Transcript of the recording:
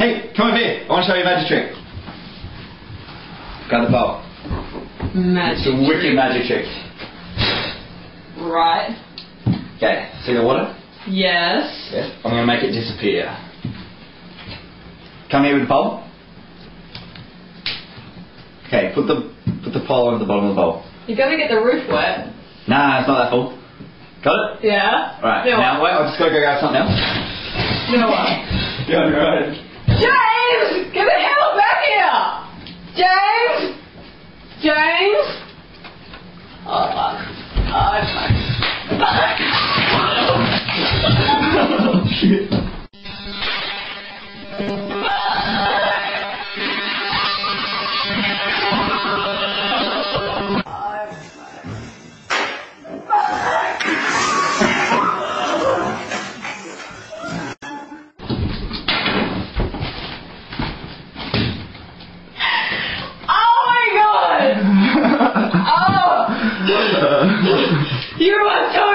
Hey, come over here. I want to show you a magic trick. Got the bowl. Magic. It's a wicked magic trick. Right. Okay, see the water? Yes. Yes. I'm going to make it disappear. Come here with the pole. Okay, put the put the pole on the bottom of the bowl. You gotta get the roof wet. Nah, it's not that full. Got it? Yeah. Right. Then Now wait, I've just got to go grab something else. Then what? Yeah, right. James! Get the hell back here! James! James! Oh, fuck. Oh, fuck. Oh You are